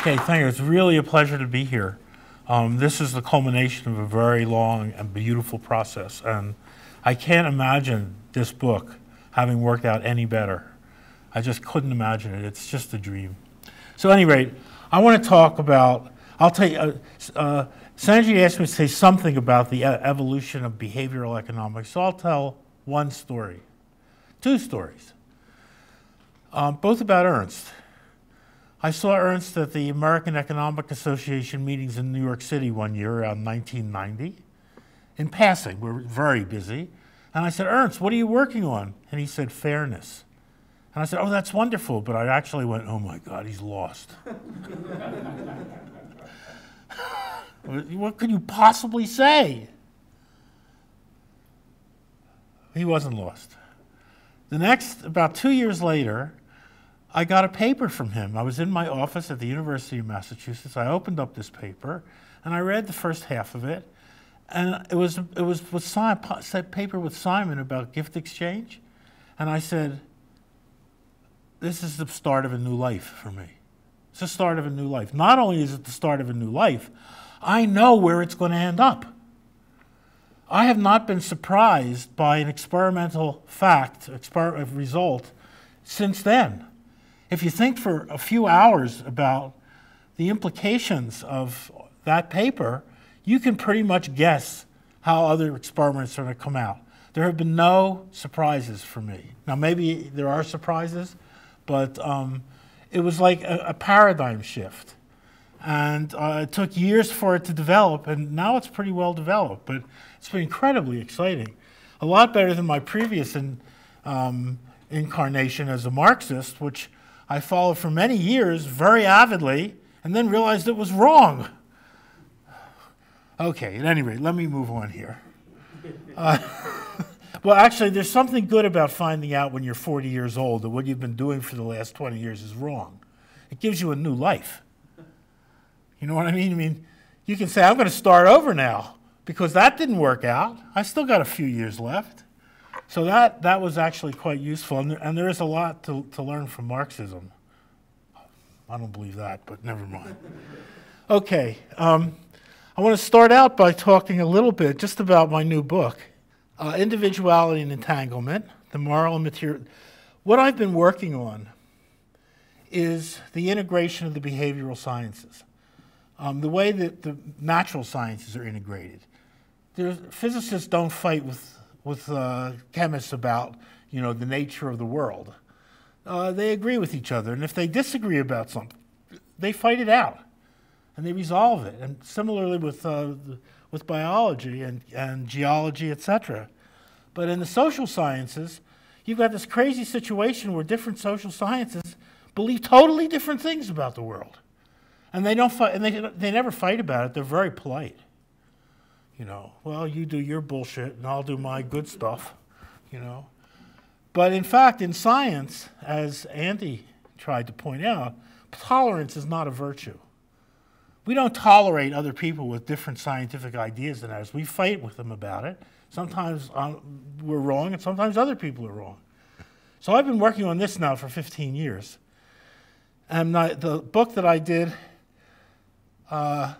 Okay, thank you. It's really a pleasure to be here. Um, this is the culmination of a very long and beautiful process, and I can't imagine this book having worked out any better. I just couldn't imagine it. It's just a dream. So, at any rate, I want to talk about. I'll tell you. Uh, uh, Sanjit asked me to say something about the evolution of behavioral economics, so I'll tell one story, two stories, um, both about Ernst. I saw Ernst at the American Economic Association meetings in New York City one year around 1990. In passing, we we're very busy. And I said, Ernst, what are you working on? And he said, fairness. And I said, oh, that's wonderful. But I actually went, oh my God, he's lost. what could you possibly say? He wasn't lost. The next, about two years later, I got a paper from him. I was in my office at the University of Massachusetts. I opened up this paper and I read the first half of it. And it was, it was with Simon, paper with Simon about gift exchange. And I said, This is the start of a new life for me. It's the start of a new life. Not only is it the start of a new life, I know where it's going to end up. I have not been surprised by an experimental fact, exper result, since then if you think for a few hours about the implications of that paper, you can pretty much guess how other experiments are going to come out. There have been no surprises for me. Now, maybe there are surprises, but um, it was like a, a paradigm shift. And uh, it took years for it to develop, and now it's pretty well developed, but it's been incredibly exciting. A lot better than my previous in, um, incarnation as a Marxist, which I followed for many years very avidly and then realized it was wrong. Okay, at any rate, let me move on here. Uh, well, actually, there's something good about finding out when you're 40 years old that what you've been doing for the last 20 years is wrong. It gives you a new life. You know what I mean? I mean, you can say, I'm going to start over now because that didn't work out. I still got a few years left. So that, that was actually quite useful, and and there is a lot to, to learn from Marxism. I don't believe that, but never mind. Okay, um, I want to start out by talking a little bit just about my new book, uh, Individuality and Entanglement, the Moral and Material. What I've been working on is the integration of the behavioral sciences, um, the way that the natural sciences are integrated. There's, physicists don't fight with with uh, chemists about you know the nature of the world. Uh, they agree with each other, and if they disagree about something, they fight it out, and they resolve it. And similarly with uh, with biology and, and geology, etc. But in the social sciences, you've got this crazy situation where different social sciences believe totally different things about the world, and they don't fight, and they they never fight about it. They're very polite you know, well, you do your bullshit and I'll do my good stuff, you know. But in fact, in science, as Andy tried to point out, tolerance is not a virtue. We don't tolerate other people with different scientific ideas than ours. We fight with them about it. Sometimes um, we're wrong, and sometimes other people are wrong. So I've been working on this now for 15 years. And the book that I did uh,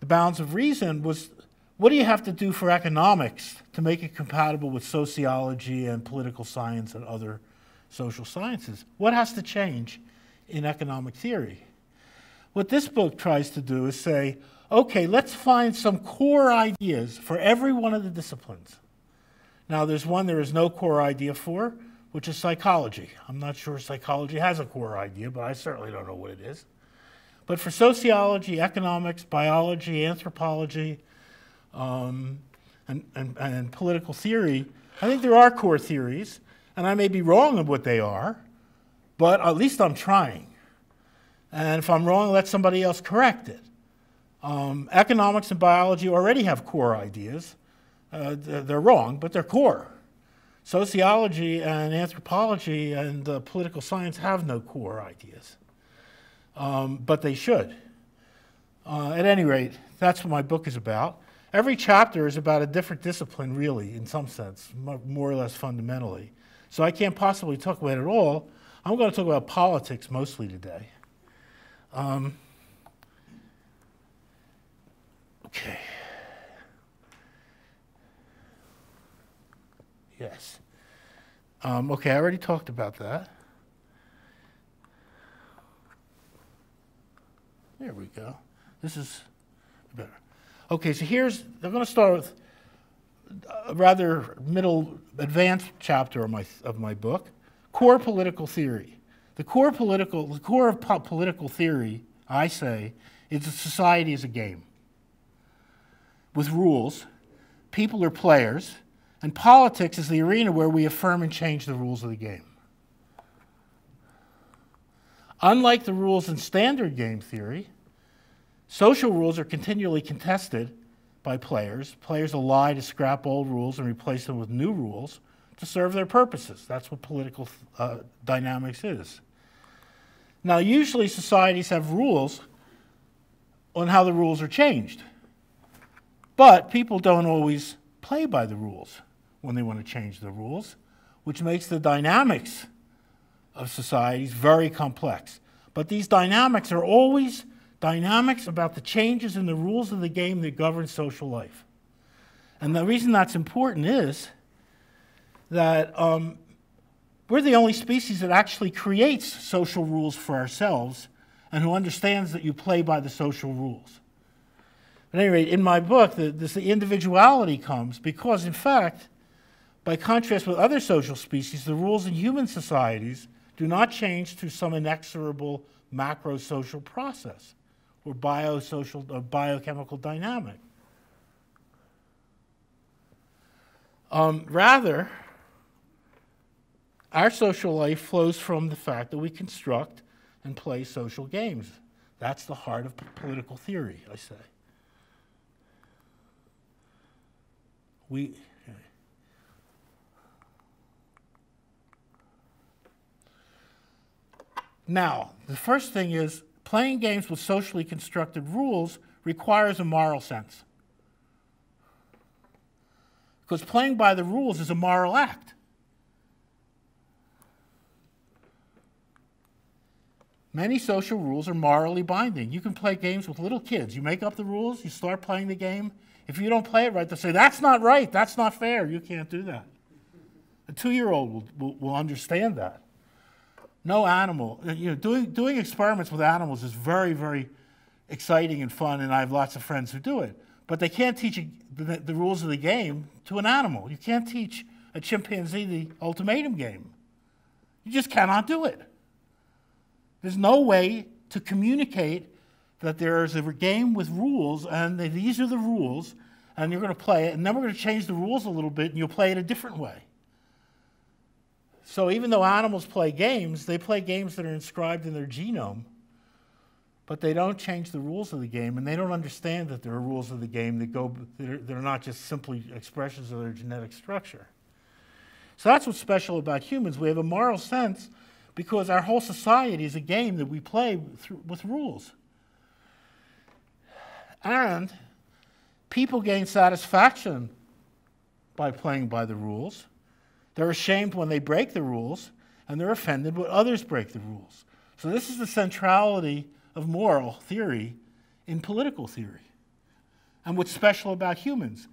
the bounds of reason was what do you have to do for economics to make it compatible with sociology and political science and other social sciences? What has to change in economic theory? What this book tries to do is say, okay, let's find some core ideas for every one of the disciplines. Now, there's one there is no core idea for, which is psychology. I'm not sure psychology has a core idea, but I certainly don't know what it is. But for sociology, economics, biology, anthropology, um, and, and, and political theory, I think there are core theories, and I may be wrong of what they are, but at least I'm trying. And if I'm wrong, let somebody else correct it. Um, economics and biology already have core ideas. Uh, they're wrong, but they're core. Sociology and anthropology and uh, political science have no core ideas um, but they should. Uh, at any rate, that's what my book is about. Every chapter is about a different discipline, really, in some sense, more or less fundamentally. So I can't possibly talk about it all. I'm going to talk about politics mostly today. Um, okay. Yes. Um, okay, I already talked about that. There we go. This is better. Okay, so here's, I'm going to start with a rather middle advanced chapter of my, of my book, Core Political Theory. The core political, the core of po political theory, I say, is that society is a game with rules. People are players, and politics is the arena where we affirm and change the rules of the game. Unlike the rules in standard game theory, social rules are continually contested by players. Players lie to scrap old rules and replace them with new rules to serve their purposes. That's what political uh, dynamics is. Now, usually societies have rules on how the rules are changed. But people don't always play by the rules when they want to change the rules, which makes the dynamics of societies very complex. But these dynamics are always dynamics about the changes in the rules of the game that govern social life. And the reason that's important is that um, we're the only species that actually creates social rules for ourselves and who understands that you play by the social rules. At any rate, in my book, the, this, the individuality comes because, in fact, by contrast with other social species, the rules in human societies do not change through some inexorable macro-social process or biosocial or biochemical dynamic. Um, rather, our social life flows from the fact that we construct and play social games. That's the heart of political theory, I say. We, Now, the first thing is playing games with socially constructed rules requires a moral sense. Because playing by the rules is a moral act. Many social rules are morally binding. You can play games with little kids. You make up the rules, you start playing the game. If you don't play it right, they'll say, That's not right, that's not fair, you can't do that. A two year old will, will, will understand that. No animal, uh, you know, doing, doing experiments with animals is very, very exciting and fun, and I have lots of friends who do it. But they can't teach a, the, the rules of the game to an animal. You can't teach a chimpanzee the ultimatum game. You just cannot do it. There's no way to communicate that there is a game with rules, and these are the rules, and you're going to play it, and then we're going to change the rules a little bit, and you'll play it a different way. So even though animals play games, they play games that are inscribed in their genome, but they don't change the rules of the game, and they don't understand that there are rules of the game that go that are, that are not just simply expressions of their genetic structure. So that's what's special about humans. We have a moral sense because our whole society is a game that we play with rules. And people gain satisfaction by playing by the rules. They're ashamed when they break the rules, and they're offended when others break the rules. So, this is the centrality of moral theory in political theory. And what's special about humans.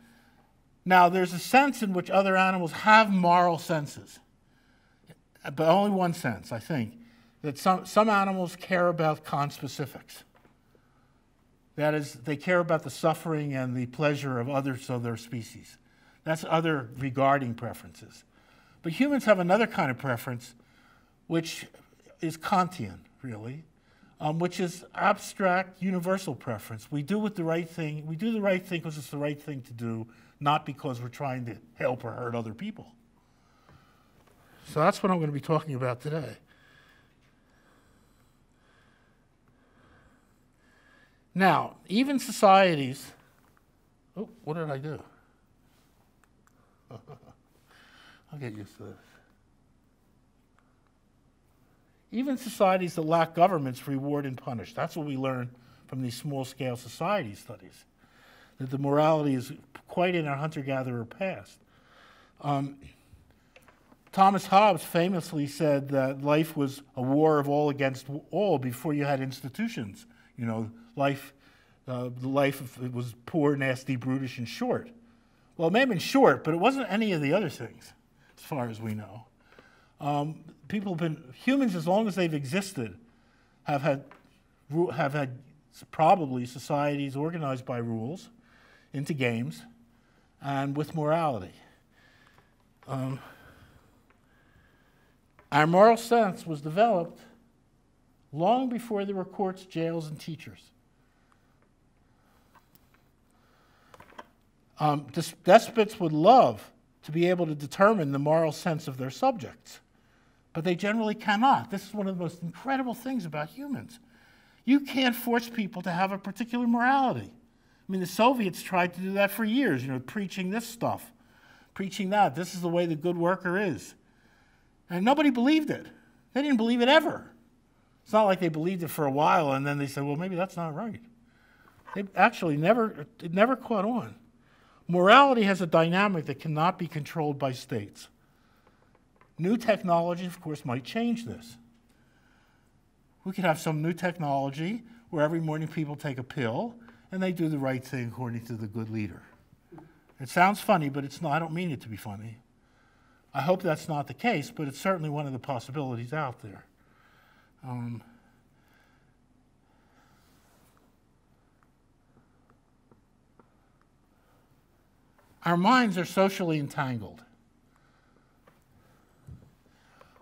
Now, there's a sense in which other animals have moral senses, but only one sense, I think, that some, some animals care about conspecifics. That is, they care about the suffering and the pleasure of others of their species. That's other regarding preferences. But humans have another kind of preference, which is Kantian, really, um, which is abstract, universal preference. We do with the right thing. We do the right thing because it's the right thing to do, not because we're trying to help or hurt other people. So that's what I'm going to be talking about today. Now, even societies, oh, what did I do? I'll get used to this. Even societies that lack governments reward and punish. That's what we learn from these small scale society studies. That the morality is quite in our hunter gatherer past. Um, Thomas Hobbes famously said that life was a war of all against all before you had institutions. You know, life, uh, the life was poor, nasty, brutish, and short. Well, it may have been short, but it wasn't any of the other things, as far as we know. Um, people have been humans as long as they've existed have had have had probably societies organized by rules into games and with morality. Um, our moral sense was developed long before there were courts, jails, and teachers. Um, despots would love to be able to determine the moral sense of their subjects, but they generally cannot. This is one of the most incredible things about humans. You can't force people to have a particular morality. I mean, the Soviets tried to do that for years, you know, preaching this stuff, preaching that. This is the way the good worker is. And nobody believed it. They didn't believe it ever. It's not like they believed it for a while and then they said, well, maybe that's not right. They actually never, it never caught on. Morality has a dynamic that cannot be controlled by states. New technology, of course, might change this. We could have some new technology where every morning people take a pill and they do the right thing according to the good leader. It sounds funny, but it's not. I don't mean it to be funny. I hope that's not the case, but it's certainly one of the possibilities out there. Um, our minds are socially entangled.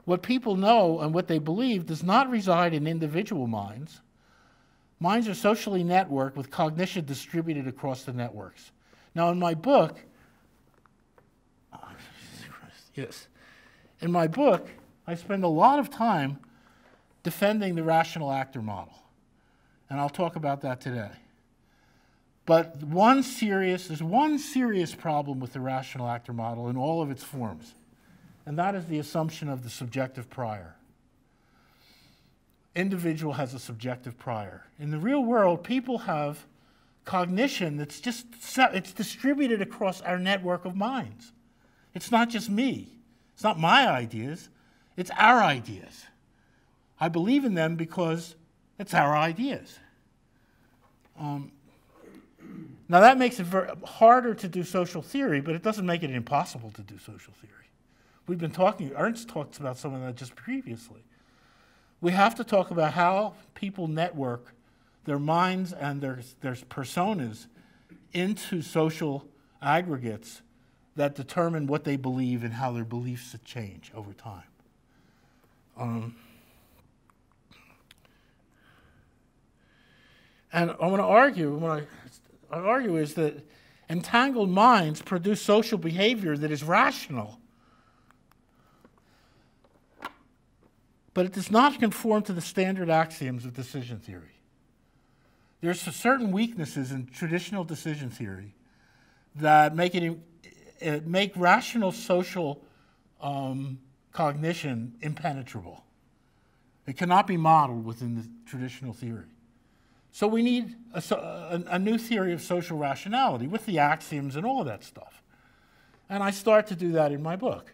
What people know and what they believe does not reside in individual minds. Minds are socially networked with cognition distributed across the networks. Now, in my book, Yes. In my book, I spend a lot of time defending the rational actor model. And I'll talk about that today. But one serious, there's one serious problem with the rational actor model in all of its forms, and that is the assumption of the subjective prior. Individual has a subjective prior. In the real world, people have cognition that's just it's distributed across our network of minds. It's not just me. It's not my ideas. It's our ideas. I believe in them because it's our ideas. Um, now, that makes it harder to do social theory, but it doesn't make it impossible to do social theory. We've been talking, Ernst talked about some of that just previously. We have to talk about how people network their minds and their, their personas into social aggregates that determine what they believe and how their beliefs change over time. Um, and I want to argue, what I, I argue is that entangled minds produce social behavior that is rational, but it does not conform to the standard axioms of decision theory. There's certain weaknesses in traditional decision theory that make it uh, make rational social um, cognition impenetrable. It cannot be modeled within the traditional theory. So we need a, a, a, new theory of social rationality with the axioms and all of that stuff. And I start to do that in my book.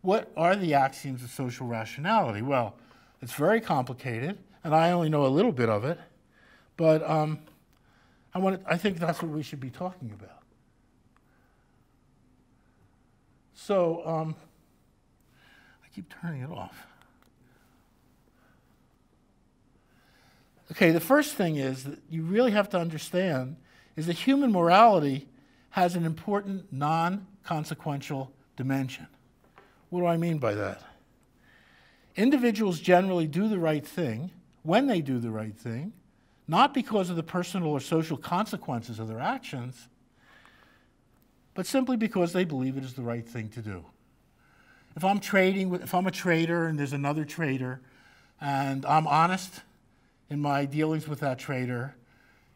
What are the axioms of social rationality? Well, it's very complicated, and I only know a little bit of it, but um, I, want I think that's what we should be talking about. So um, I keep turning it off. Okay, the first thing is that you really have to understand is that human morality has an important non consequential dimension. What do I mean by that? Individuals generally do the right thing when they do the right thing, not because of the personal or social consequences of their actions, but simply because they believe it is the right thing to do. If I'm trading, with, if I'm a trader and there's another trader, and I'm honest in my dealings with that trader,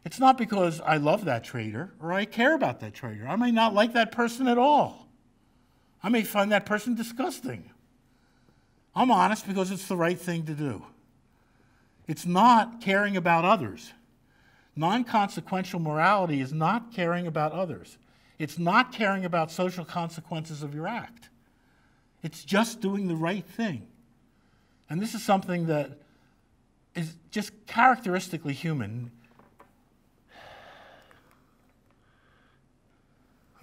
it's not because I love that trader or I care about that trader. I may not like that person at all. I may find that person disgusting. I'm honest because it's the right thing to do. It's not caring about others. Non consequential morality is not caring about others. It's not caring about social consequences of your act. It's just doing the right thing. And this is something that is just characteristically human.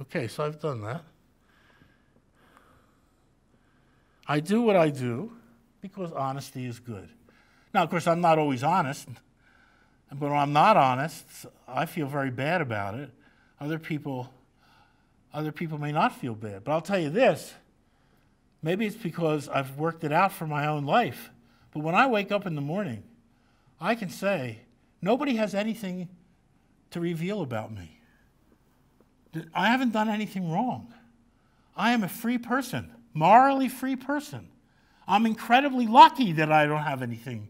Okay, so I've done that. I do what I do because honesty is good. Now, of course, I'm not always honest, but when I'm not honest, I feel very bad about it. Other people, other people may not feel bad. But I'll tell you this maybe it's because I've worked it out for my own life. But when I wake up in the morning, I can say, nobody has anything to reveal about me. I haven't done anything wrong. I am a free person, morally free person. I'm incredibly lucky that I don't have anything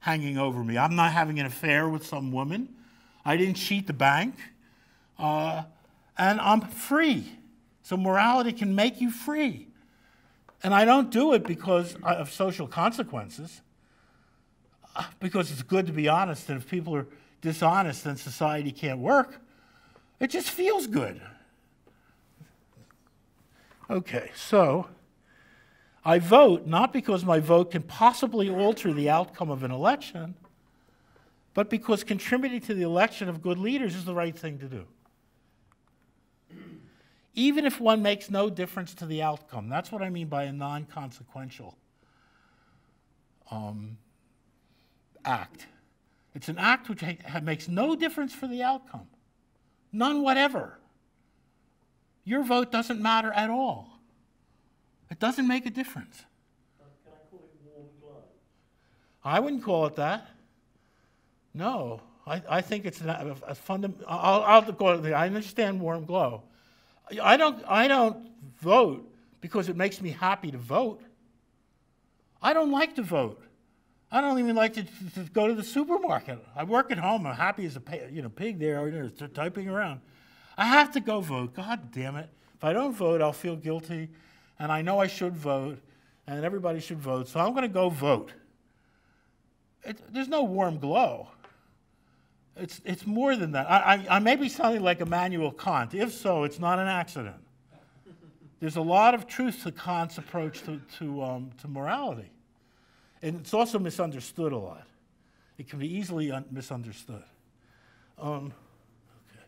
hanging over me. I'm not having an affair with some woman. I didn't cheat the bank. Uh, and I'm free. So morality can make you free. And I don't do it because of social consequences, because it's good to be honest. And if people are dishonest, then society can't work. It just feels good. Okay, so I vote not because my vote can possibly alter the outcome of an election, but because contributing to the election of good leaders is the right thing to do. Even if one makes no difference to the outcome. That's what I mean by a non consequential um, act. It's an act which makes no difference for the outcome. None whatever. Your vote doesn't matter at all. It doesn't make a difference. Can I call it warm glow? I wouldn't call it that. No, I, I think it's a, a fundamental. I'll, I'll call it. I understand warm glow. I don't. I don't vote because it makes me happy to vote. I don't like to vote. I don't even like to, to, go to the supermarket. I work at home. I'm happy as a you know pig there, you know, typing around. I have to go vote. God damn it! If I don't vote, I'll feel guilty, and I know I should vote, and everybody should vote. So I'm going to go vote. It, there's no warm glow. It's it's more than that. I, I, I may be sounding like Immanuel Kant. If so, it's not an accident. There's a lot of truth to Kant's approach to to, um, to morality. And it's also misunderstood a lot. It can be easily un- misunderstood. Um, okay.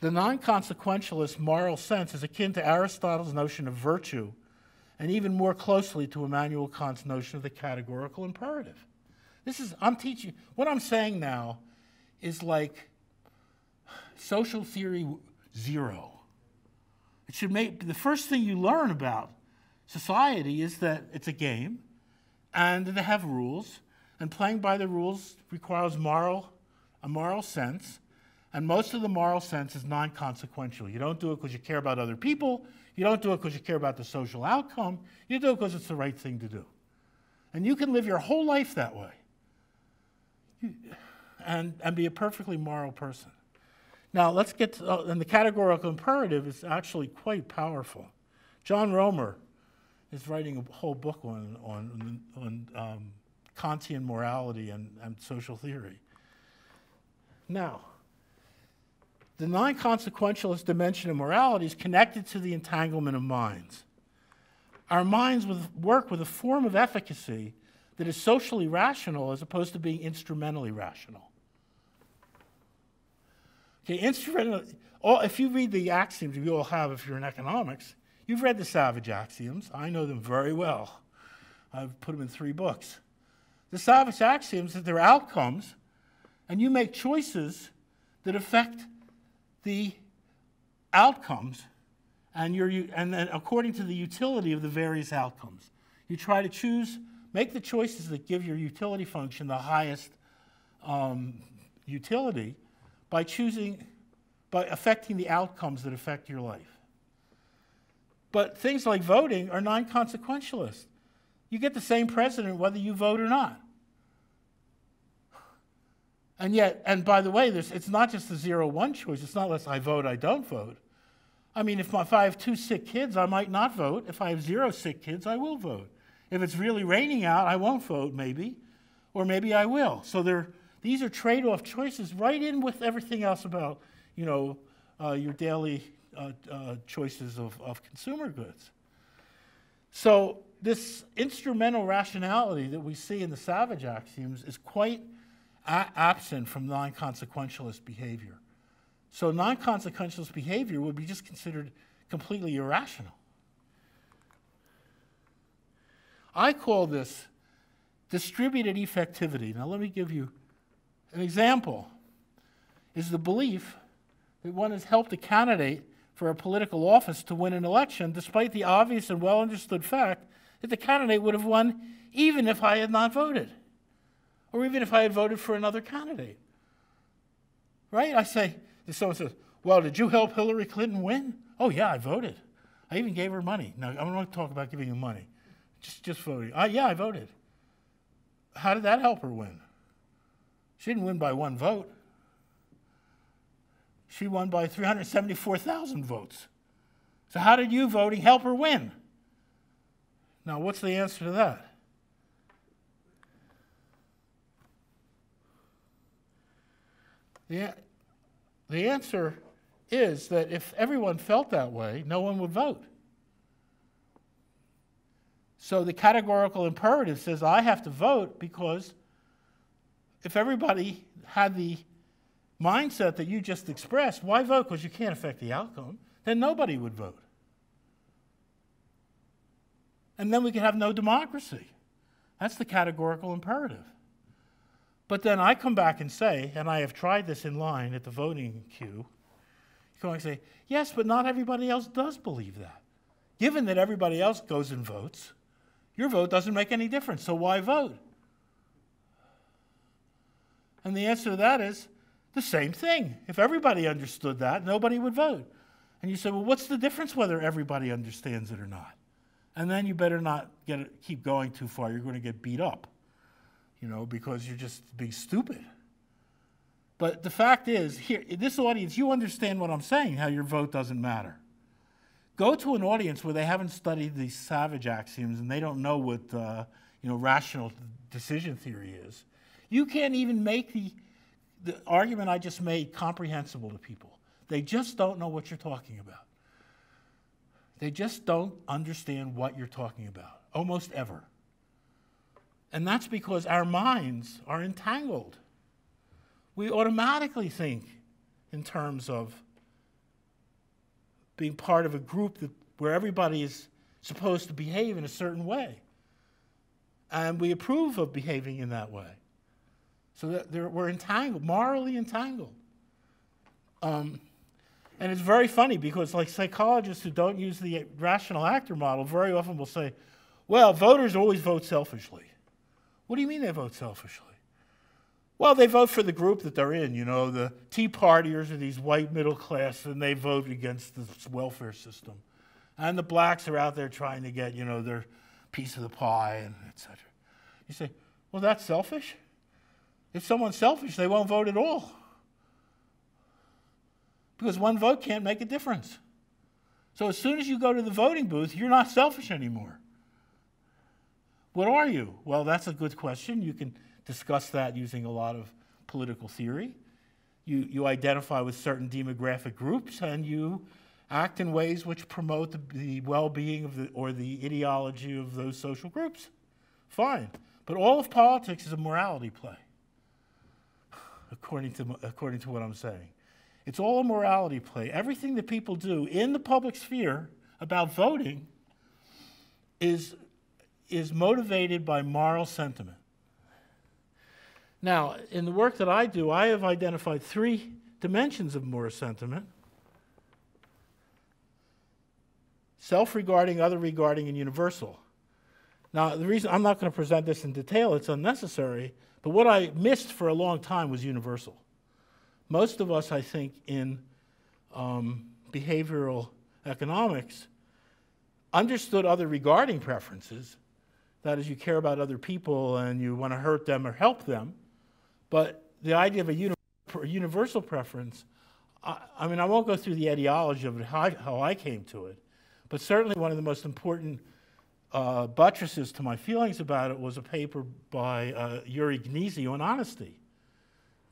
The non consequentialist moral sense is akin to Aristotle's notion of virtue, and even more closely to Immanuel Kant's notion of the categorical imperative. This is, I'm teaching, what I'm saying now is like social theory zero. It should make, the first thing you learn about society is that it's a game and they have rules, and playing by the rules requires moral, a moral sense, and most of the moral sense is non consequential. You don't do it because you care about other people, you don't do it because you care about the social outcome, you do it because it's the right thing to do. And you can live your whole life that way and, and be a perfectly moral person. Now, let's get to, uh, and the categorical imperative is actually quite powerful. John Roemer is writing a whole book on, on, on um, Kantian morality and, and social theory. Now, the non consequentialist dimension of morality is connected to the entanglement of minds. Our minds with, work with a form of efficacy that is socially rational as opposed to being instrumentally rational. Okay, instrumental, all, if you read the axioms you all have if you're in economics, You've read the Savage Axioms. I know them very well. I've put them in three books. The Savage Axioms are their outcomes, and you make choices that affect the outcomes and, and then according to the utility of the various outcomes. You try to choose, make the choices that give your utility function the highest um, utility by choosing, by affecting the outcomes that affect your life. But things like voting are non consequentialist. You get the same president whether you vote or not. And yet, and by the way, it's not just the zero one choice. It's not unless I vote, I don't vote. I mean, if, my, if I have two sick kids, I might not vote. If I have zero sick kids, I will vote. If it's really raining out, I won't vote, maybe. Or maybe I will. So there, these are trade off choices right in with everything else about, you know, uh, your daily Uh, uh, choices of, of consumer goods. So this instrumental rationality that we see in the Savage axioms is quite absent from non-consequentialist behavior. So non-consequentialist behavior would be just considered completely irrational. I call this distributed effectivity. Now let me give you an example. Is the belief that one has helped a candidate for a political office to win an election despite the obvious and well understood fact that the candidate would have won even if I had not voted or even if I had voted for another candidate. Right? I say, someone says, Well, did you help Hillary Clinton win? Oh, yeah, I voted. I even gave her money. Now, I'm not to talk about giving you money, just, just voting. Uh, yeah, I voted. How did that help her win? She didn't win by one vote. She won by 374,000 votes. So, how did you voting help her win? Now, what's the answer to that? The, the answer is that if everyone felt that way, no one would vote. So the categorical imperative says, I have to vote because if everybody had the mindset that you just expressed, why vote? Because you can't affect the outcome. Then nobody would vote. And then we could have no democracy. That's the categorical imperative. But then I come back and say, and I have tried this in line at the voting queue, come and say, yes, but not everybody else does believe that. Given that everybody else goes and votes, your vote doesn't make any difference, so why vote? And the answer to that is the same thing. If everybody understood that, nobody would vote. And you say, well, what's the difference whether everybody understands it or not? And then you better not get keep going too far. You're going to get beat up you know, because you're just being stupid. But the fact is, here, this audience, you understand what I'm saying, how your vote doesn't matter. Go to an audience where they haven't studied these savage axioms and they don't know what uh, you know, rational decision theory is. You can't even make the, the argument I just made comprehensible to people. They just don't know what you're talking about. They just don't understand what you're talking about, almost ever. And that's because our minds are entangled. We automatically think in terms of being part of a group that, where everybody is supposed to behave in a certain way. And we approve of behaving in that way. So that we're entangled, morally entangled. Um, and it's very funny because, like psychologists who don't use the rational actor model, very often will say, well, voters always vote selfishly. What do you mean they vote selfishly? Well, they vote for the group that they're in. You know, the Tea Partiers are these white middle class, and they vote against the welfare system. And the blacks are out there trying to get, you know, their piece of the pie, and etc. You say, well, that's selfish. If someone's selfish, they won't vote at all. Because one vote can't make a difference. So as soon as you go to the voting booth, you're not selfish anymore. What are you? Well, that's a good question. You can discuss that using a lot of political theory. You, you identify with certain demographic groups and you act in ways which promote the, the well being of the, or the ideology of those social groups. Fine. But all of politics is a morality play, according to, according to what I'm saying. It's all a morality play. Everything that people do in the public sphere about voting is is motivated by moral sentiment. Now, in the work that I do, I have identified three dimensions of moral sentiment self regarding, other regarding, and universal. Now, the reason I'm not going to present this in detail, it's unnecessary, but what I missed for a long time was universal. Most of us, I think, in um, behavioral economics understood other regarding preferences that is, you care about other people and you want to hurt them or help them. But the idea of a uni- universal preference, I, I, mean, I won't go through the etiology of it, how I came to it, but certainly one of the most important uh, buttresses to my feelings about it was a paper by uh, Uri Gneezy on honesty.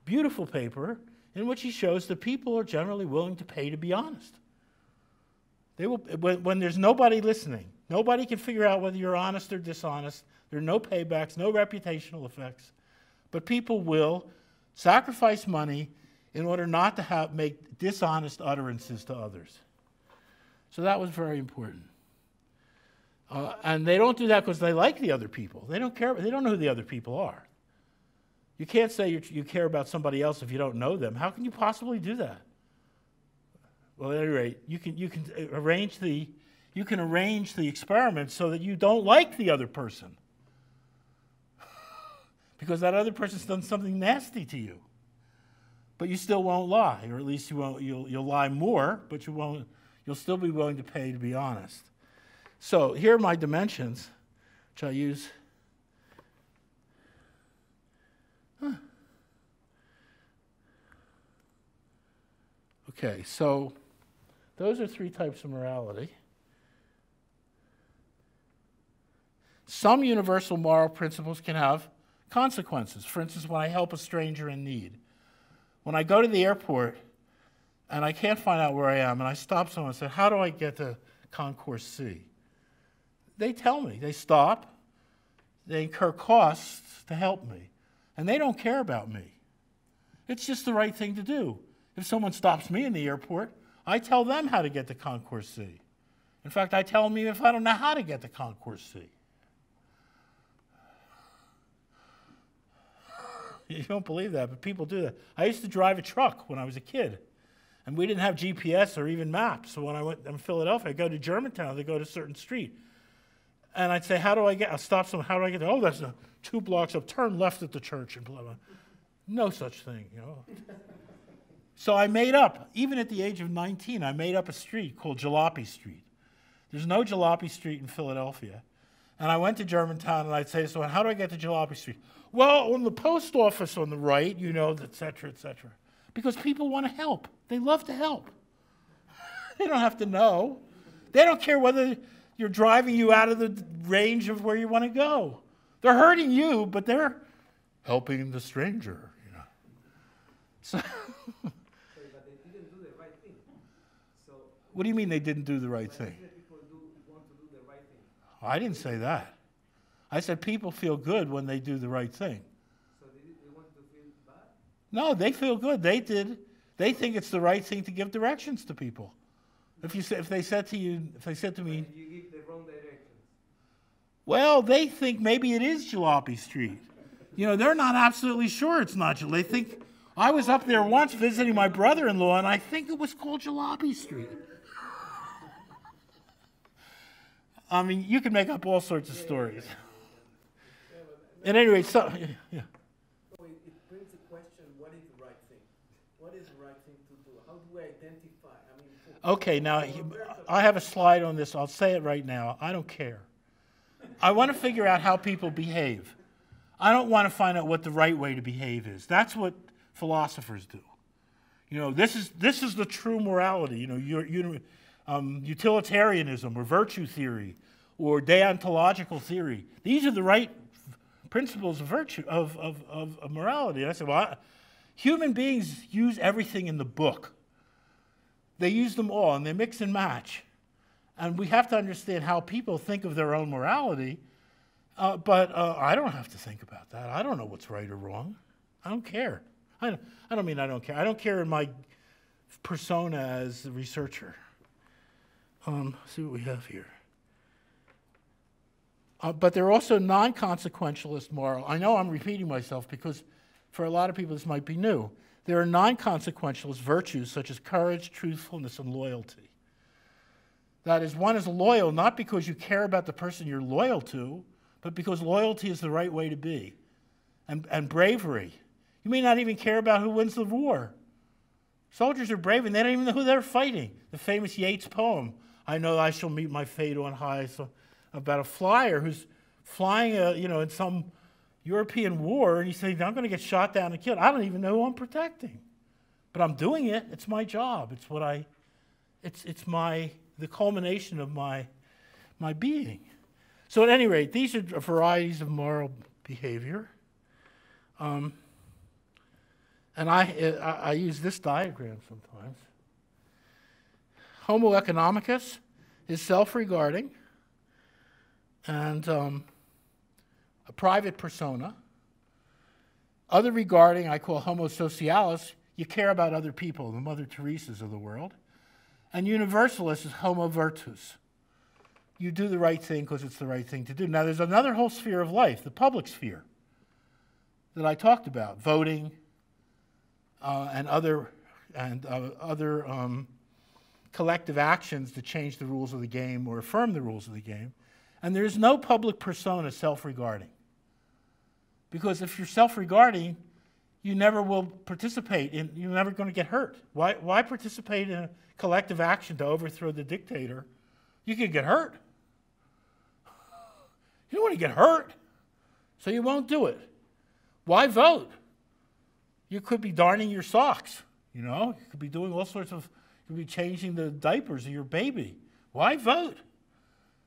Beautiful paper in which he shows that people are generally willing to pay to be honest. They will, when, when there's nobody listening, nobody can figure out whether you're honest or dishonest. There are no paybacks, no reputational effects. But people will sacrifice money in order not to have, make dishonest utterances to others. So that was very important. Uh, and they don't do that because they like the other people. They don't care. They don't know who the other people are. You can't say you, you care about somebody else if you don't know them. How can you possibly do that? Well, at any rate, you can, you can arrange the you can arrange the experiment so that you don't like the other person. because that other person's done something nasty to you. But you still won't lie, or at least you won't you'll, you'll lie more, but you won't you'll still be willing to pay to be honest. So here are my dimensions, which I use. Okay, so those are three types of morality. Some universal moral principles can have consequences. For instance, when I help a stranger in need. When I go to the airport and I can't find out where I am, and I stop someone and say, How do I get to Concourse C? They tell me. They stop, they incur costs to help me, and they don't care about me. It's just the right thing to do. If someone stops me in the airport, I tell them how to get to Concourse C. In fact, I tell them even if I don't know how to get to Concourse C. You don't believe that, but people do that. I used to drive a truck when I was a kid, and we didn't have GPS or even maps. So when I went in Philadelphia, I'd go to Germantown, they'd go to a certain street. And I'd say, How do I get? I'll stop someone, how do I get there? Oh, that's a, two blocks up, turn left at the church, and blah, blah. No such thing, you know. So I made up, even at the age of 19, I made up a street called Jalopy Street. There's no Jalopy Street in Philadelphia. And I went to Germantown and I'd say, So how do I get to Jalopy Street? Well, on the post office on the right, you know, et cetera, et cetera. Because people want to help. They love to help. they don't have to know. They don't care whether you're driving you out of the range of where you want to go. They're hurting you, but they're helping the stranger, you know. So What do you mean they didn't do the right thing? I didn't say that. I said people feel good when they do the right thing. So they, they want to feel bad? No, they feel good. They did. They think it's the right thing to give directions to people. If you say, if they said to you, if they said to me, you give the wrong directions. well, they think maybe it is Jalopy Street. You know, they're not absolutely sure it's not. They think I was up there once visiting my brother-in-law, and I think it was called Jalopy Street. I mean, you can make up all sorts of stories. At any rate, so yeah. So it, it brings the question: What is the right thing? What is the right thing to do? How do we identify? I mean, for- Okay, now I have a slide on this. I'll say it right now. I don't care. I want to figure out how people behave. I don't want to find out what the right way to behave is. That's what philosophers do. You know, this is this is the true morality. You know, you you um, utilitarianism or virtue theory or deontological theory. These are the right principles of virtue of, of, of, of morality. And I said, well, I, human beings use everything in the book. They use them all and they mix and match. And we have to understand how people think of their own morality. Uh, but uh, I don't have to think about that. I don't know what's right or wrong. I don't care. I don't, I don't mean I don't care. I don't care in my persona as a researcher. Um, see what we have here. Uh, but they're also non consequentialist moral. I know I'm repeating myself because for a lot of people this might be new. There are non consequentialist virtues such as courage, truthfulness, and loyalty. That is, one is loyal not because you care about the person you're loyal to, but because loyalty is the right way to be. And, and bravery. You may not even care about who wins the war. Soldiers are brave and they don't even know who they're fighting. The famous Yeats poem, I know I shall meet my fate on high. So about a flyer who's flying, a, you know, in some European war, and he says, "I'm going to get shot down and killed." I don't even know who I'm protecting, but I'm doing it. It's my job. It's what I, it's it's my the culmination of my my being. So at any rate, these are varieties of moral behavior. Um, and I, I, I use this diagram sometimes. Homo economicus is self regarding and um, private persona. Other regarding, I call Homo socialis, you care about other people, the Mother Teresa's of the world. And universalist is Homo vertus. You do the right thing because it's the right thing to do. Now, there's another whole sphere of life, the public sphere, that I talked about voting uh, and other, and, uh, other um, collective actions to change the rules of the game or affirm the rules of the game. And there's no public persona self regarding. Because if you're self regarding, you never will participate in, you're never going to get hurt. Why, why participate in a collective action to overthrow the dictator? You could get hurt. You don't want to get hurt, so you won't do it. Why vote? You could be darning your socks, you know, you could be doing all sorts of, you could be changing the diapers of your baby. Why vote?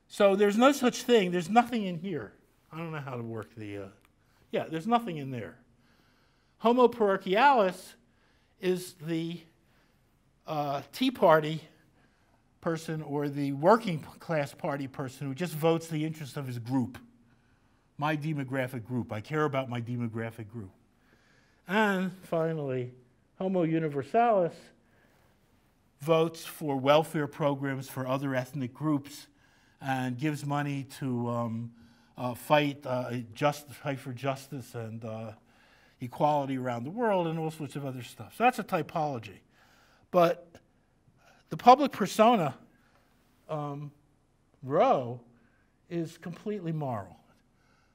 So there's no such thing, there's nothing in here. I don't know how to work the, uh, yeah, there's nothing in there. Homo parochialis is the uh, Tea Party person or the working class party person who just votes the interest of his group, my demographic group. I care about my demographic group. And finally, Homo universalis votes for welfare programs for other ethnic groups and gives money to um, fight, uh, just, fight for justice and uh, equality around the world and all sorts of other stuff. So that's a typology. But the public persona um, row is completely moral.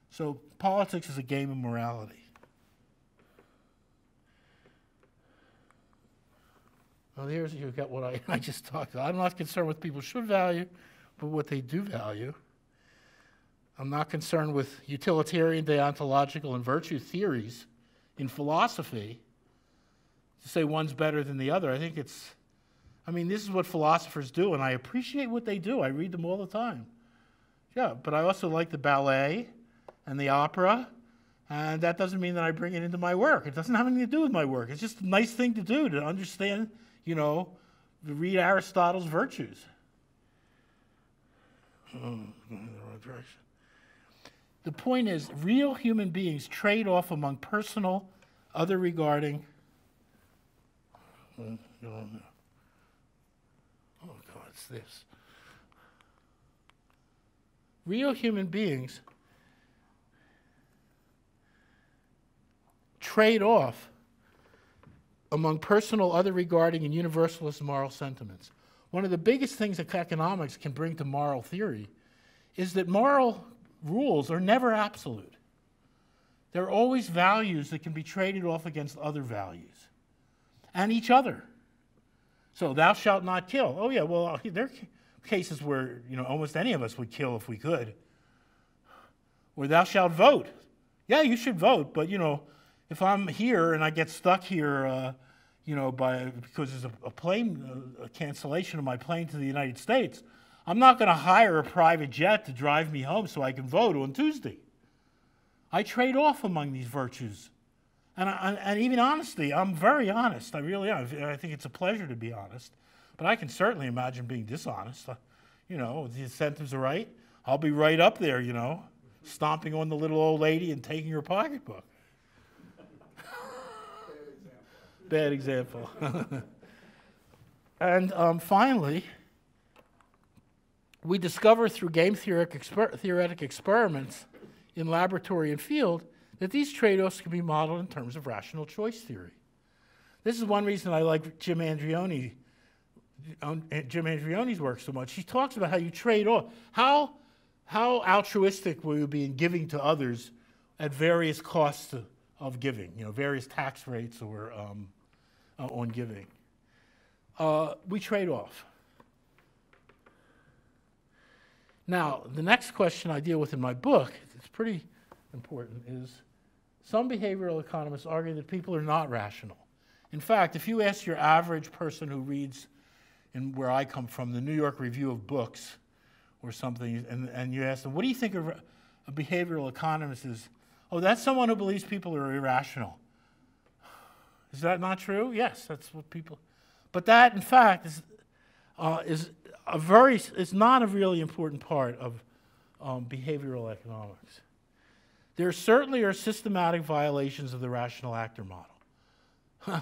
So politics is a game of morality. Well, here's you've got what I, I just talked about. I'm not concerned with people should value, but what they do value. I'm not concerned with utilitarian, deontological, and virtue theories in philosophy to say one's better than the other. I think it's, I mean, this is what philosophers do, and I appreciate what they do. I read them all the time. Yeah, but I also like the ballet and the opera, and that doesn't mean that I bring it into my work. It doesn't have anything to do with my work. It's just a nice thing to do to understand, you know, to read Aristotle's virtues. Oh, the point is, real human beings trade off among personal, other regarding. Oh, God, it's this. Real human beings trade off among personal, other regarding, and universalist moral sentiments. One of the biggest things that economics can bring to moral theory is that moral rules are never absolute. There are always values that can be traded off against other values and each other. So, thou shalt not kill. Oh, yeah, well, there are cases where, you know, almost any of us would kill if we could. Or thou shalt vote. Yeah, you should vote, but, you know, if I'm here and I get stuck here, uh, you know, by, because there's a, a plane, a cancellation of my plane to the United States, I'm not going to hire a private jet to drive me home so I can vote on Tuesday. I trade off among these virtues. And, I, and even honesty, I'm very honest. I really am. I think it's a pleasure to be honest. But I can certainly imagine being dishonest. Uh, you know, the incentives are right. I'll be right up there, you know, stomping on the little old lady and taking her pocketbook. Bad example. Bad example. and um, finally, we discover through game theoretic, exper- theoretic experiments in laboratory and field that these trade offs can be modeled in terms of rational choice theory. This is one reason I like Jim Andreoni, um, Jim Andreoni's work so much. He talks about how you trade off. How, how altruistic will you be in giving to others at various costs of giving, you know, various tax rates or um, uh, on giving? Uh, we trade off. Now, the next question I deal with in my book, it's pretty important, is some behavioral economists argue that people are not rational. In fact, if you ask your average person who reads, in where I come from, the New York Review of Books or something, and, and you ask them, what do you think of a behavioral economist is? Oh, that's someone who believes people are irrational. Is that not true? Yes, that's what people. But that, in fact, is uh, is a very, is not a really important part of um, behavioral economics. There certainly are systematic violations of the rational actor model. Huh.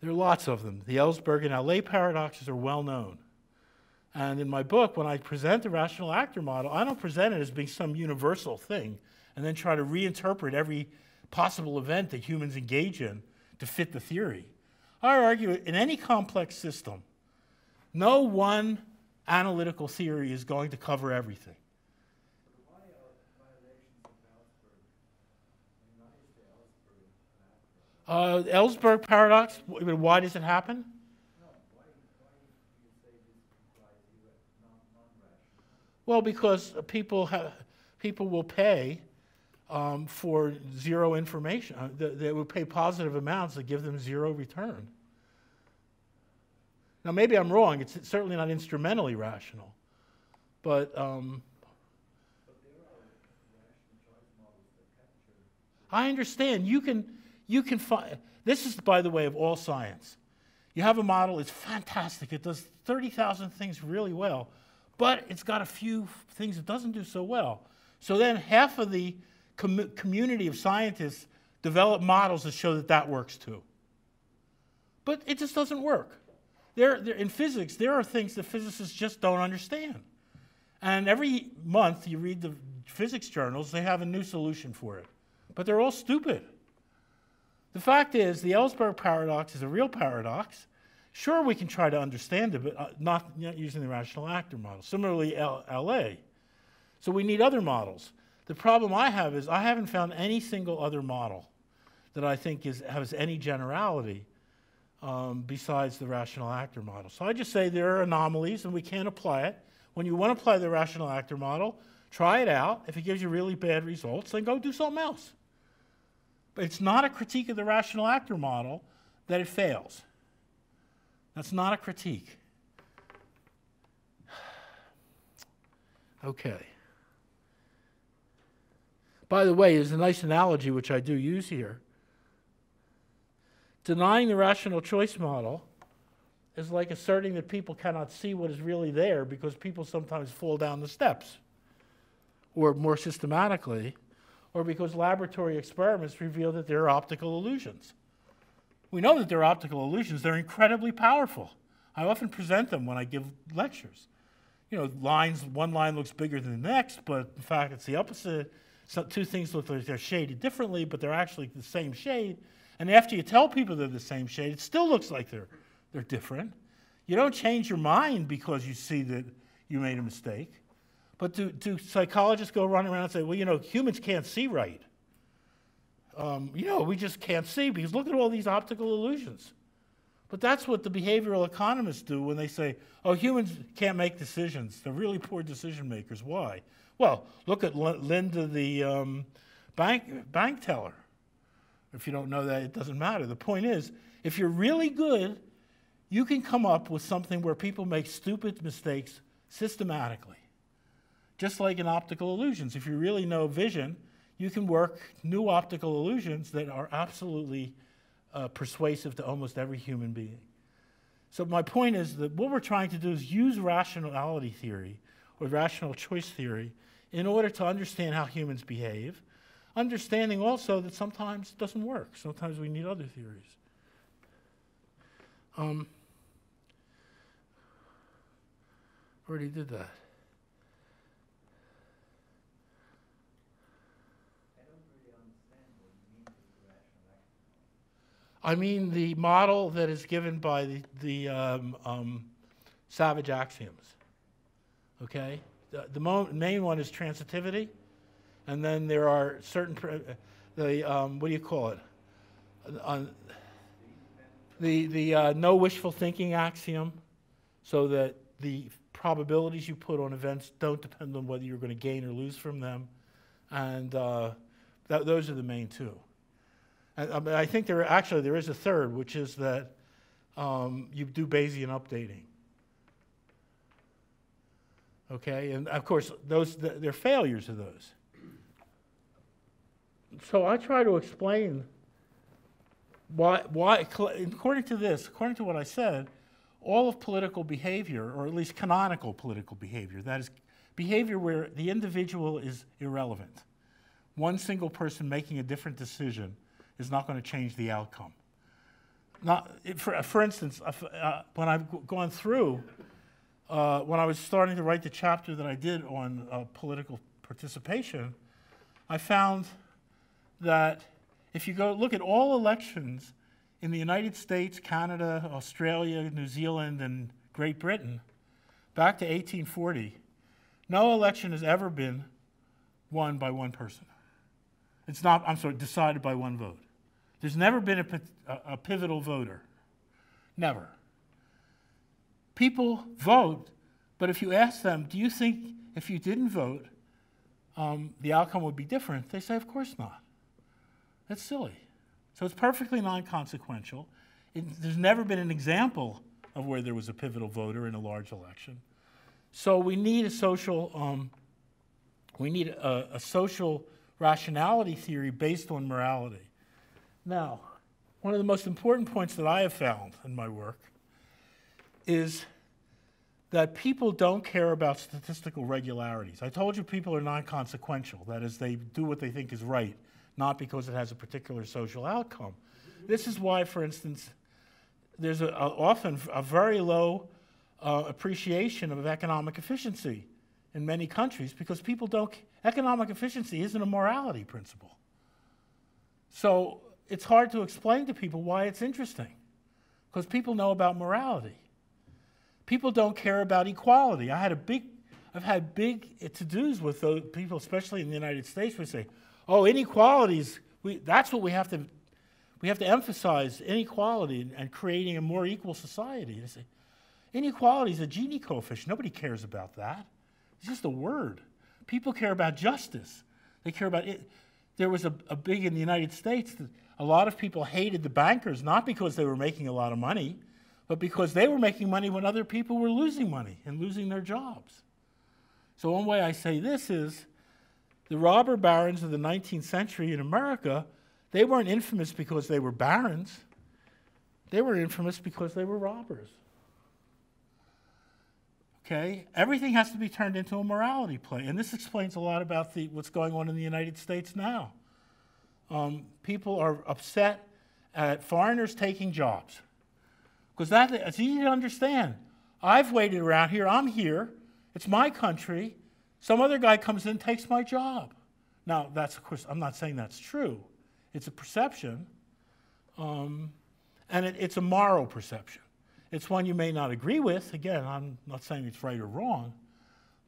There are lots of them. The Ellsberg and Allais paradoxes are well known. And in my book, when I present the rational actor model, I don't present it as being some universal thing and then try to reinterpret every possible event that humans engage in to fit the theory. I argue in any complex system, no one analytical theory is going to cover everything. Uh, Ellsberg paradox, why does it happen? Well, because people, ha- people will pay um, for zero information. Uh, they, they will pay positive amounts that give them zero return. Now, maybe I'm wrong. It's certainly not instrumentally rational. But um. I understand. You can, you can find, this is, by the way, of all science. You have a model, it's fantastic. It does 30,000 things really well, but it's got a few things it doesn't do so well. So then half of the com- community of scientists develop models that show that that works too. But it just doesn't work. There, there, in physics, there are things that physicists just don't understand. And every month you read the physics journals, they have a new solution for it. But they're all stupid. The fact is, the Ellsberg paradox is a real paradox. Sure, we can try to understand it, but uh, not, not using the rational actor model. Similarly, L- Allais. So we need other models. The problem I have is I haven't found any single other model that I think is, has any generality um, besides the rational actor model. So I just say there are anomalies and we can't apply it. When you want to apply the rational actor model, try it out. If it gives you really bad results, then go do something else. But it's not a critique of the rational actor model that it fails. That's not a critique. Okay. By the way, there's a nice analogy which I do use here. Denying the rational choice model is like asserting that people cannot see what is really there because people sometimes fall down the steps, or more systematically, or because laboratory experiments reveal that there are optical illusions. We know that there are optical illusions, they're incredibly powerful. I often present them when I give lectures. You know, lines, one line looks bigger than the next, but in fact, it's the opposite. So two things look like they're shaded differently, but they're actually the same shade. And after you tell people they're the same shade, it still looks like they're, they're different. You don't change your mind because you see that you made a mistake. But do, do psychologists go running around and say, well, you know, humans can't see right? Um, you know, we just can't see because look at all these optical illusions. But that's what the behavioral economists do when they say, oh, humans can't make decisions. They're really poor decision makers. Why? Well, look at Linda, the um, bank, bank teller. If you don't know that, it doesn't matter. The point is, if you're really good, you can come up with something where people make stupid mistakes systematically. Just like in optical illusions. If you really know vision, you can work new optical illusions that are absolutely uh, persuasive to almost every human being. So my point is that what we're trying to do is use rationality theory or rational choice theory in order to understand how humans behave, understanding also that sometimes it doesn't work. Sometimes we need other theories. Um, already did that. I mean the model that is given by the, the um, um, Savage axioms. Okay? The, the main one is transitivity, and then there are certain, uh, the, um, what do you call it? The the uh, no wishful thinking axiom, so that the probabilities you put on events don't depend on whether you're going to gain or lose from them. And uh, that, those are the main two. And, I, mean, I think there actually there is a third, which is that um, you do Bayesian updating. Okay, and of course those th- they're failures of those. So I try to explain why why according to this, according to what I said, all of political behavior, or at least canonical political behavior, that is, behavior where the individual is irrelevant. One single person making a different decision is not going to change the outcome. Not, for, for instance, uh, when I've gone through, uh, when I was starting to write the chapter that I did on uh, political participation, I found that if you go look at all elections in the United States, Canada, Australia, New Zealand, and Great Britain, back to 1840, no election has ever been won by one person. It's not, I'm sorry, decided by one vote. There's never been a, a, pivotal voter. Never. People vote, but if you ask them, do you think if you didn't vote, um, the outcome would be different? They say, of course not. That's silly. So it's perfectly non consequential. there's never been an example of where there was a pivotal voter in a large election. So we need a social, um, we need a, a social rationality theory based on morality. Now, one of the most important points that I have found in my work is that people don't care about statistical regularities. I told you people are non consequential. That is, they do what they think is right, not because it has a particular social outcome. This is why, for instance, there's a, a- often a very low uh, appreciation of economic efficiency in many countries because people don't, economic efficiency isn't a morality principle. So it's hard to explain to people why it's interesting because people know about morality. People don't care about equality. I had a big, I've had big to-dos with those people, especially in the United States, who say, "Oh, inequalities. We, that's what we have to, we have to emphasize inequality and, creating a more equal society." Inequality is a Gini coefficient. Nobody cares about that. It's just a word. People care about justice. They care about it. There was a, a big in the United States that a lot of people hated the bankers, not because they were making a lot of money, but because they were making money when other people were losing money and losing their jobs. So, one way I say this is the robber barons of the 19th century in America, they weren't infamous because they were barons, they were infamous because they were robbers. Okay? Everything has to be turned into a morality play. And this explains a lot about the, what's going on in the United States now. Um, people are upset at foreigners taking jobs. Because that, it's easy to understand. I've waited around here, I'm here, it's my country. Some other guy comes in and takes my job. Now, that's, of course, I'm not saying that's true. It's a perception, um, and it, it's a moral perception. It's one you may not agree with. Again, I'm not saying it's right or wrong,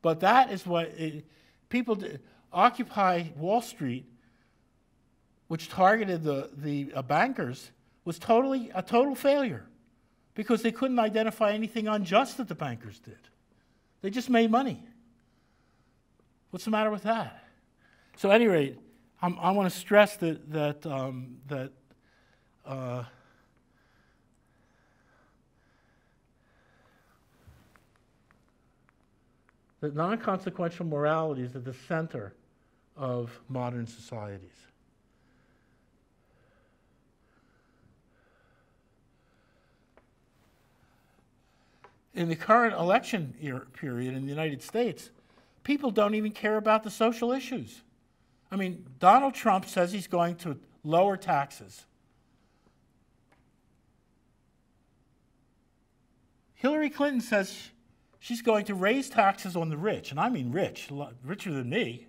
but that is what it, people did. Occupy Wall Street, which targeted the, the uh, bankers, was totally a total failure because they couldn't identify anything unjust that the bankers did. They just made money. What's the matter with that? So, at any rate, I'm, i want to stress that that um, that. Uh, that non consequential morality is at the center of modern societies. In the current election period in the United States, people don't even care about the social issues. I mean, Donald Trump says he's going to lower taxes. Hillary Clinton says she's going to raise taxes on the rich, and I mean rich, richer than me.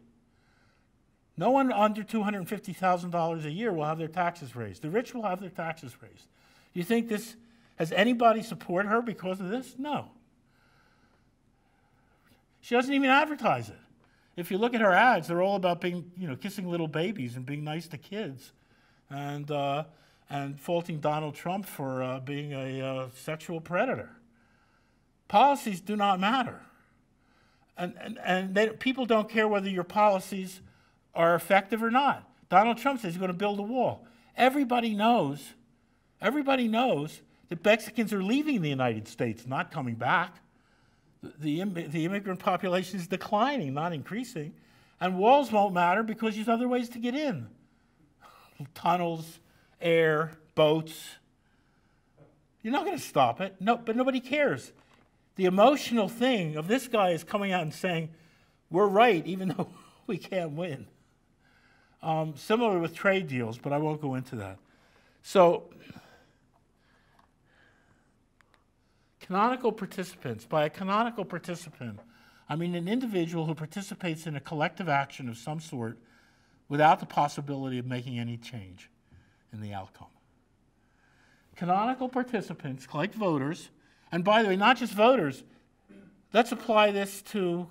No one under $250,000 a year will have their taxes raised. The rich will have their taxes raised. You think this has anybody support her because of this? No. She doesn't even advertise it. If you look at her ads, they're all about being, you know, kissing little babies and being nice to kids, and uh, and faulting Donald Trump for uh, being a uh, sexual predator. Policies do not matter, and and, and they, people don't care whether your policies are effective or not. Donald Trump says he's going to build a wall. Everybody knows, everybody knows that Mexicans are leaving the United States, not coming back. The, the, the immigrant population is declining, not increasing. And walls won't matter because there's other ways to get in tunnels, air, boats. You're not going to stop it. No, but nobody cares. The emotional thing of this guy is coming out and saying, "We're right, even though we can't win." Um, similar with trade deals, but I won't go into that. So, canonical participants. By a canonical participant, I mean an individual who participates in a collective action of some sort without the possibility of making any change in the outcome. Canonical participants, like voters, and by the way, not just voters, let's apply this to,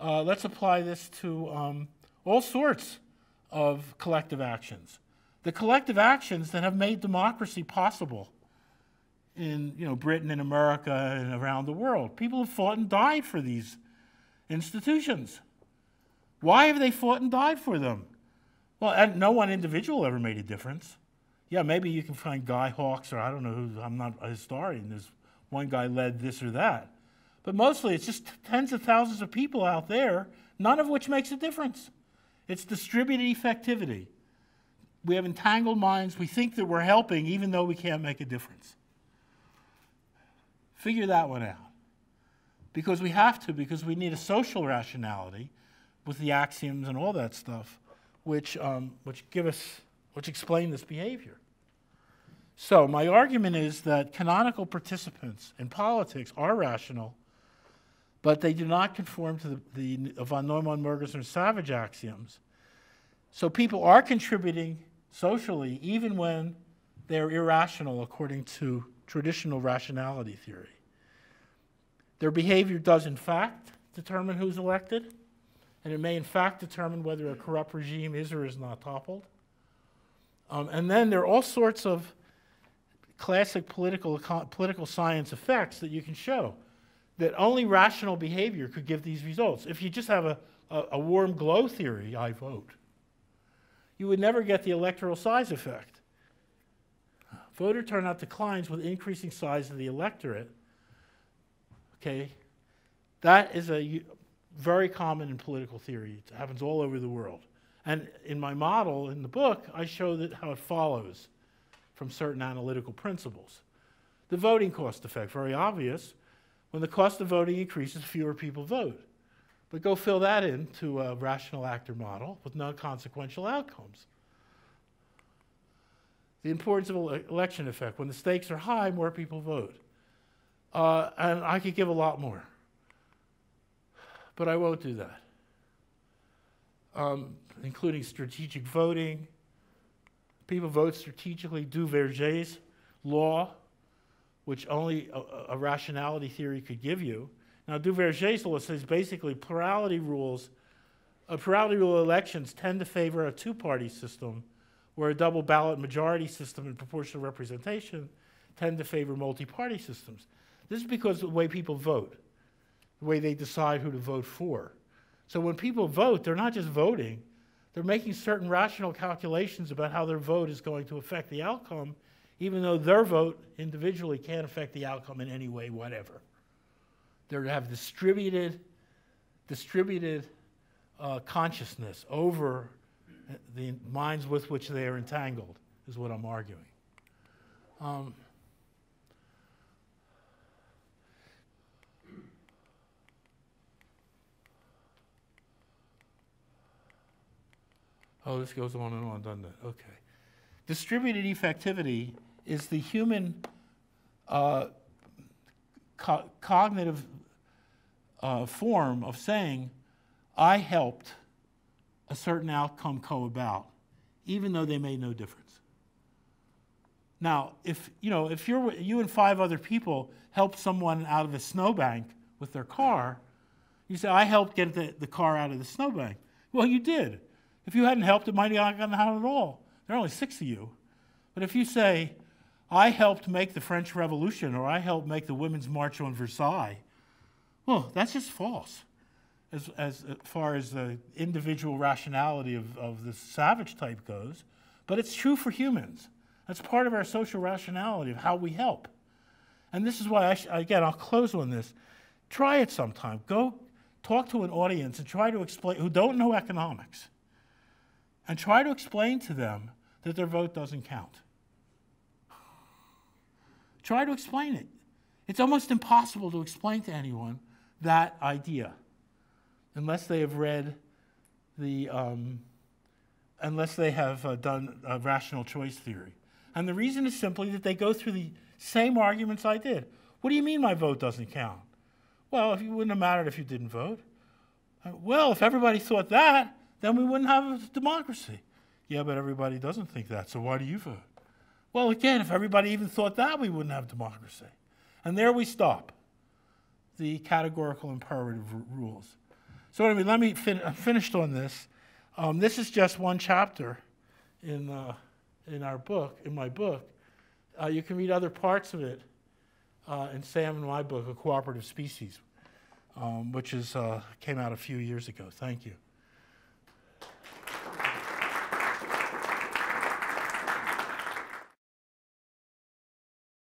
uh, let's apply this to um, all sorts of collective actions. The collective actions that have made democracy possible in you know, Britain and America and around the world. People have fought and died for these institutions. Why have they fought and died for them? Well, no one individual ever made a difference. Yeah, maybe you can find Guy Fawkes, or I don't know who, I'm not a historian, there's one guy led this or that. But mostly it's just tens of thousands of people out there, none of which makes a difference. It's distributed effectivity. We have entangled minds. We think that we're helping even though we can't make a difference. Figure that one out. Because we have to, because we need a social rationality with the axioms and all that stuff, which, um, which give us, which explain this behavior. So my argument is that canonical participants in politics are rational, but they do not conform to the, the von Neumann, Morgenstern, and Savage axioms. So people are contributing socially even when they're irrational according to traditional rationality theory. Their behavior does, in fact, determine who's elected, and it may, in fact, determine whether a corrupt regime is or is not toppled. Um, and then there are all sorts of classic political, political science effects that you can show that only rational behavior could give these results. If you just have a, a, a warm glow theory, I vote, you would never get the electoral size effect. Voter turnout declines with increasing size of the electorate. Okay, that is a very common in political theory. It happens all over the world. And in my model in the book, I show that how it follows from certain analytical principles. The voting cost effect, very obvious. When the cost of voting increases, fewer people vote. But go fill that into a rational actor model with non-consequential outcomes. The importance of election effect. When the stakes are high, more people vote. Uh, and I could give a lot more. But I won't do that. Um, including strategic voting. People vote strategically. Duverger's law, which only a, a rationality theory could give you. Now, Duverger's law says basically plurality rules, a plurality rule elections tend to favor a two-party system, where a double ballot majority system and proportional representation tend to favor multi-party systems. This is because of the way people vote, the way they decide who to vote for. So when people vote, they're not just voting, they're making certain rational calculations about how their vote is going to affect the outcome, even though their vote individually can't affect the outcome in any way, whatever. They're to have distributed, distributed uh, consciousness over the minds with which they are entangled, is what I'm arguing. Um, oh, this goes on and on, doesn't it? Okay. Distributed effectivity is the human uh, co cognitive uh, form of saying, I helped a certain outcome come about, even though they made no difference. Now, if you know, if you're you and five other people help someone out of a snowbank with their car, you say, I helped get the, the car out of the snowbank. Well, you did. If you hadn't helped, it might not have gotten out at all. There are only six of you. But if you say, I helped make the French Revolution or I helped make the Women's March on Versailles, well, that's just false as, as uh, far as the individual rationality of, of the savage type goes, but it's true for humans. That's part of our social rationality of how we help. And this is why, I again, I'll close on this. Try it sometime. Go talk to an audience and try to explain, who don't know economics, and try to explain to them that their vote doesn't count. Try to explain it. It's almost impossible to explain to anyone that idea unless they have read the, um, unless they have uh, done rational choice theory. And the reason is simply that they go through the same arguments I did. What do you mean my vote doesn't count? Well, if it wouldn't have mattered if you didn't vote. Uh, Well, if everybody thought that, then we wouldn't have a democracy. Yeah, but everybody doesn't think that, so why do you vote? Well, again, if everybody even thought that, we wouldn't have democracy. And there we stop the categorical imperative rules. So, anyway, let me fin- on this. Um, this is just one chapter in, uh, in our book, in my book. Uh, you can read other parts of it uh, in Sam and my book, A Cooperative Species, um, which is, uh, came out a few years ago. Thank you.